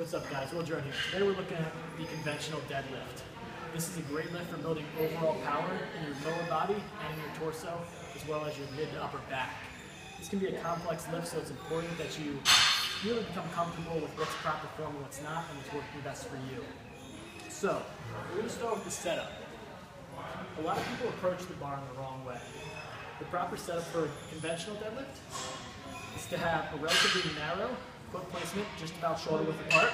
What's up guys, Will Girone here. Today we're looking at the conventional deadlift. This is a great lift for building overall power in your lower body and your torso, as well as your mid to upper back. This can be a complex lift, so it's important that you really become comfortable with what's proper form and what's not, and what's working best for you. So, we're gonna start with the setup. A lot of people approach the bar in the wrong way. The proper setup for conventional deadlift is to have a relatively narrow foot placement just about shoulder width apart,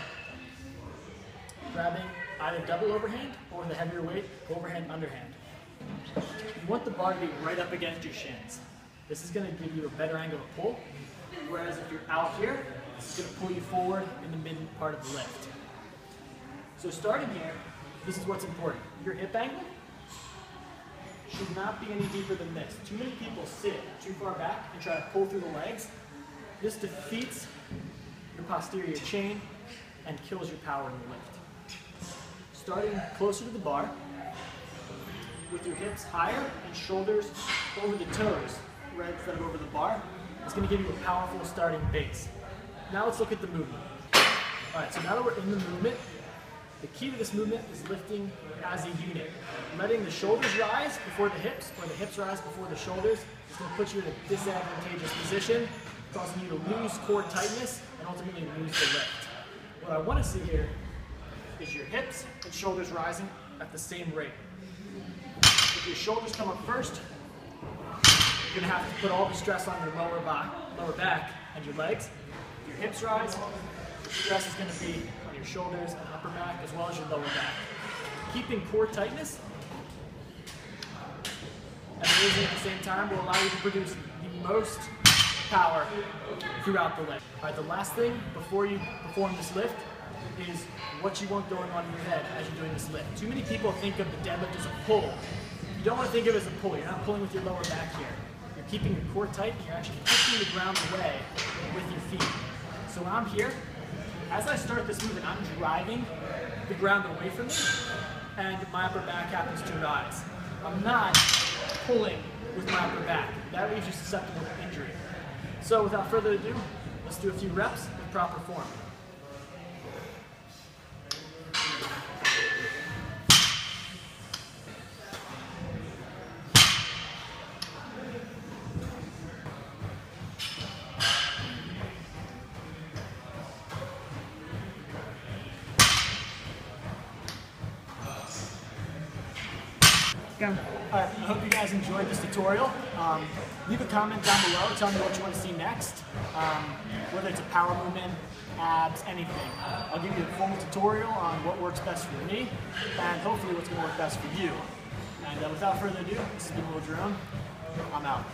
grabbing either double overhand or the heavier weight, overhand, underhand. You want the bar to be right up against your shins. This is going to give you a better angle to pull, whereas if you're out here, it's going to pull you forward in the mid part of the lift. So starting here, this is what's important. Your hip angle should not be any deeper than this. Too many people sit too far back and try to pull through the legs. This defeats your posterior chain and kills your power in the lift. Starting closer to the bar, with your hips higher and shoulders over the toes, right instead of over the bar, it's going to give you a powerful starting base. Now let's look at the movement. All right, so now that we're in the movement, the key to this movement is lifting as a unit. Letting the shoulders rise before the hips, or the hips rise before the shoulders, is going to put you in a disadvantageous position, causing you to lose core tightness and ultimately lose the lift. What I want to see here is your hips and shoulders rising at the same rate. If your shoulders come up first, you're going to have to put all the stress on your lower back, lower back and your legs. If your hips rise, the stress is going to be on your shoulders and upper back as well as your lower back. Keeping core tightness and raising at the same time will allow you to produce the most power throughout the lift. All right, the last thing before you perform this lift is what you want going on in your head as you're doing this lift. Too many people think of the deadlift as a pull. You don't want to think of it as a pull. You're not pulling with your lower back here. You're keeping your core tight and you're actually pushing the ground away with your feet. So when I'm here, as I start this movement, I'm driving the ground away from me and my upper back happens to rise. I'm not pulling with my upper back. That leaves you susceptible to injury. So without further ado, let's do a few reps with proper form. Go. I hope you guys enjoyed this tutorial. Um, leave a comment down below, tell me what you want to see next, um, whether it's a power movement, abs, anything. I'll give you a full tutorial on what works best for me, and hopefully what's going to work best for you. And uh, without further ado, this has been Will Girone. I'm out.